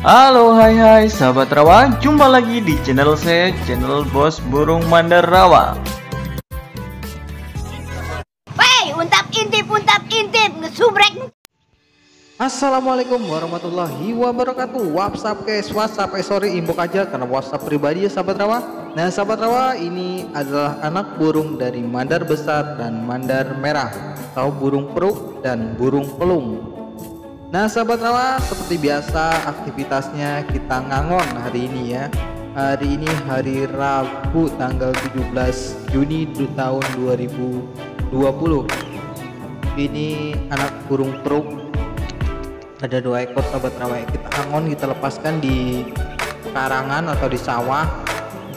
Halo hai hai sahabat rawa, jumpa lagi di channel saya, channel Bos Burung Mandar Rawa. Wey, untap intip, untap intip, ngesubrek. Assalamualaikum warahmatullahi wabarakatuh. WhatsApp guys, WhatsApp eh sorry inbox aja karena WhatsApp pribadi ya sahabat rawa. Nah sahabat rawa ini adalah anak burung dari mandar besar dan mandar merah. Atau burung peruk dan burung pelung Nah sahabat rawa seperti biasa aktivitasnya kita ngangon hari ini ya. Hari ini hari Rabu tanggal 17 Juni tahun 2020 Ini anak burung peruk. Ada dua ekor sahabat rawa kita angon kita lepaskan di karangan atau di sawah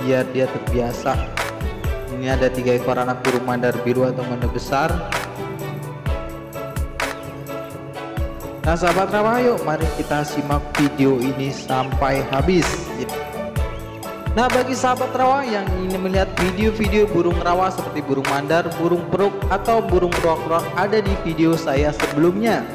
biar dia terbiasa. Ini ada tiga ekor anak burung mandar biru atau mandar besar nah sahabat rawa yuk mari kita simak video ini sampai habis. Nah bagi sahabat rawa yang ingin melihat video-video burung rawa seperti burung mandar, burung peruk atau burung roak-roak ada di video saya sebelumnya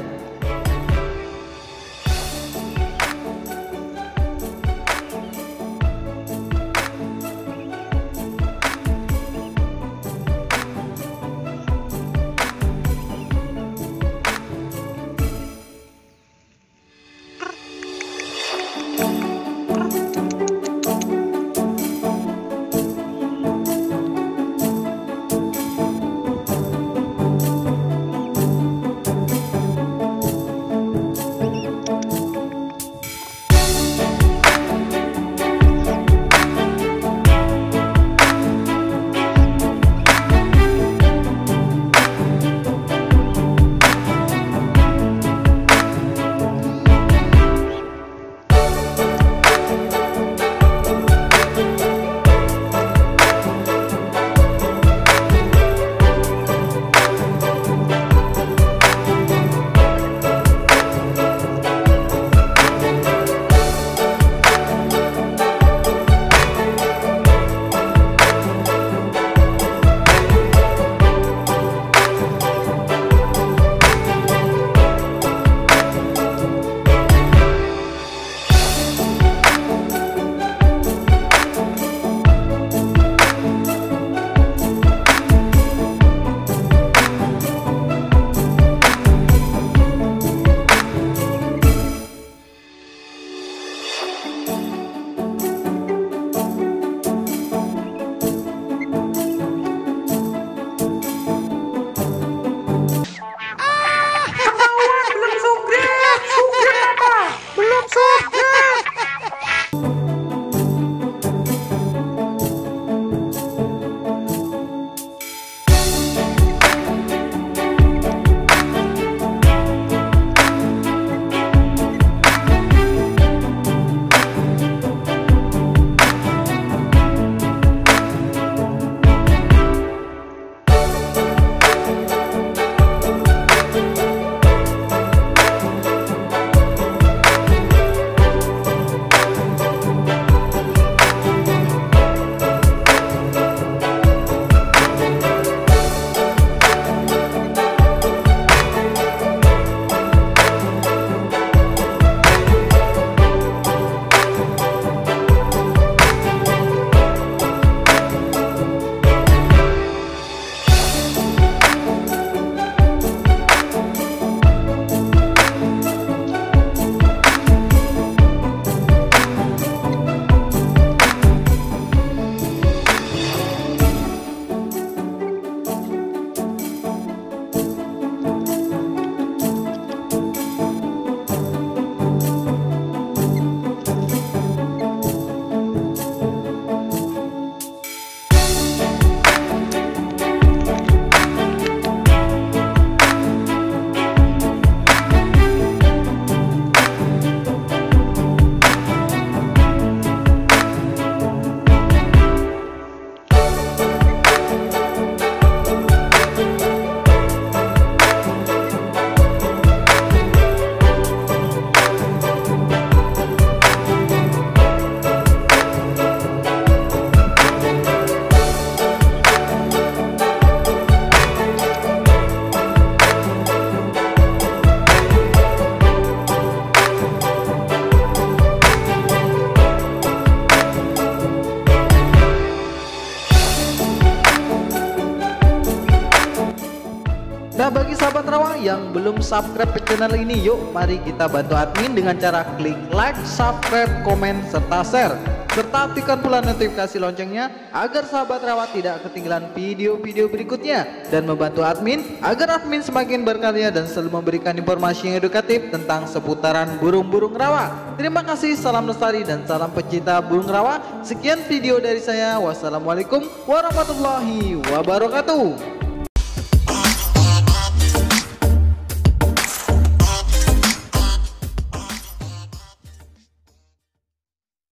sahabat rawa yang belum subscribe ke channel ini yuk mari kita bantu admin dengan cara klik like, subscribe, komen, serta share serta aktifkan pula notifikasi loncengnya agar sahabat rawat tidak ketinggalan video-video berikutnya dan membantu admin agar admin semakin berkarya dan selalu memberikan informasi yang edukatif tentang seputaran burung-burung rawa. Terima kasih, salam lestari dan salam pecinta burung rawa. Sekian video dari saya. Wassalamualaikum warahmatullahi wabarakatuh.